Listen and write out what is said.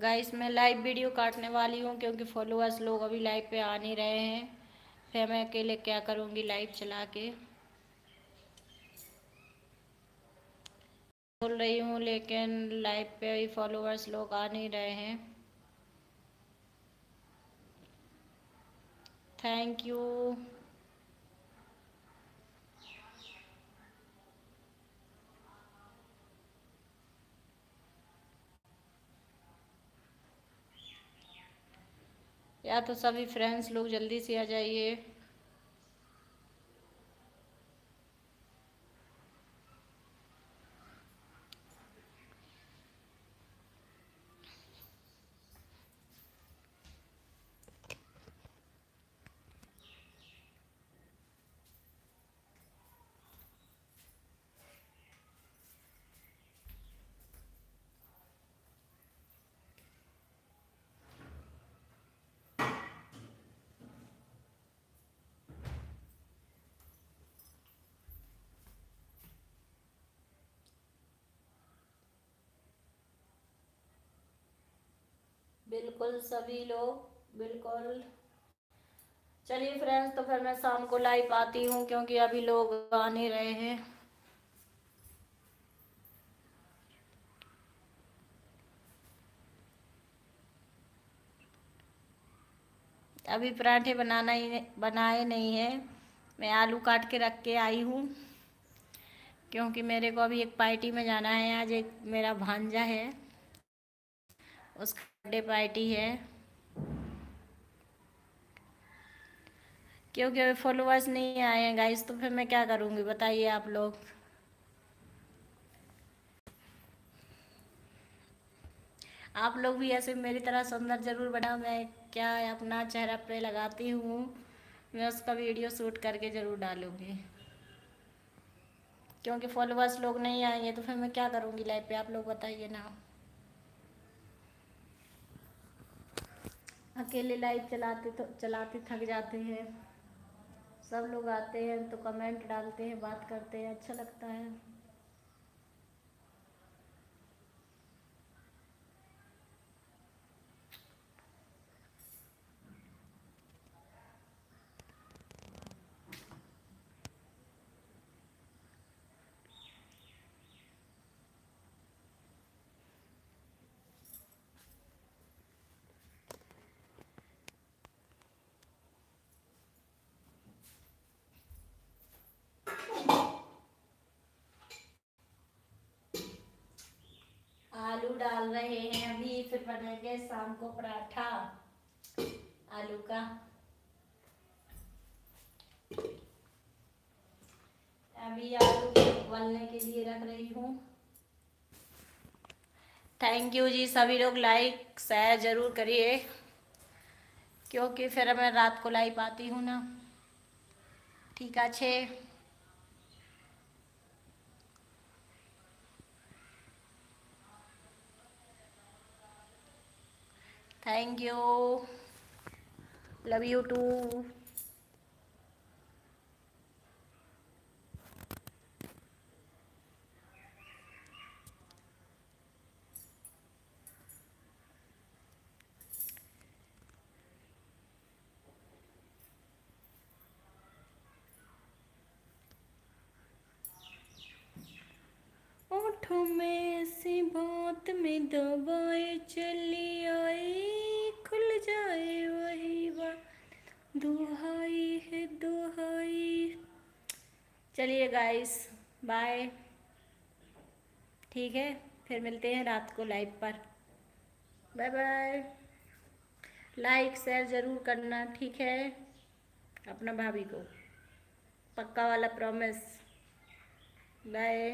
Guys मैं live video काटने वाली हूँ क्योंकि फॉलोअर्स लोग अभी लाइव पे आ नहीं रहे हैं। फिर मैं अकेले क्या करूँगी लाइव चला के? बोल रही हूँ, लेकिन लाइव पे अभी फॉलोअर्स लोग आ नहीं रहे हैं। थैंक यू या तो सभी फ्रेंड्स लोग जल्दी से आ जाइए। बिल्कुल सभी लोग, बिल्कुल। चलिए फ्रेंड्स तो फिर मैं शाम को लाइव आती हूँ क्योंकि अभी लोग आ नहीं रहे हैं। अभी पराठे बनाना ही, बनाए नहीं है। मैं आलू काट के रख के आई हूँ, क्योंकि मेरे को अभी एक पार्टी में जाना है। आज एक मेरा भांजा है, उसका बर्थडे पार्टी है। क्योंकि अभी फॉलोअर्स नहीं आए हैं गाइस तो फिर मैं क्या करूँगी? बताइए आप लोग। आप लोग भी ऐसे मेरी तरह सुंदर ज़रूर बना मैं क्या अपना चेहरा पे लगाती हूँ? मैं उसका वीडियो शूट करके ज़रूर डालूँगी। क्योंकि फॉलोअर्स लोग नहीं आएँगे तो फिर मैं क्या करूँगी लाइव पे? आप लोग बताइए ना। अकेले लाइव चलाते तो चलाते थक जाते हैं। सब लोग आते हैं तो कमेंट डालते हैं, बात करते हैं अच्छा लगता है आलू डाल रहे हैं अभी, फिर बनेंगे शाम को पराठा। आलू का। अभी आलू को उबलने के लिए रख रही हूँ। थैंक यू जी, सभी लोग लाइक शेयर ज़रूर करिए। क्योंकि फिर मैं रात को लाइव आती हूँ ना। ठीक है thank you love you too में ऐसी बात में दबाए चली। चलिए गाइस बाय ठीक है, फिर मिलते हैं रात को लाइव पर. बाय बाय लाइक शेयर ज़रूर करना, ठीक है? अपना भाभी को. पक्का वाला प्रॉमिस बाय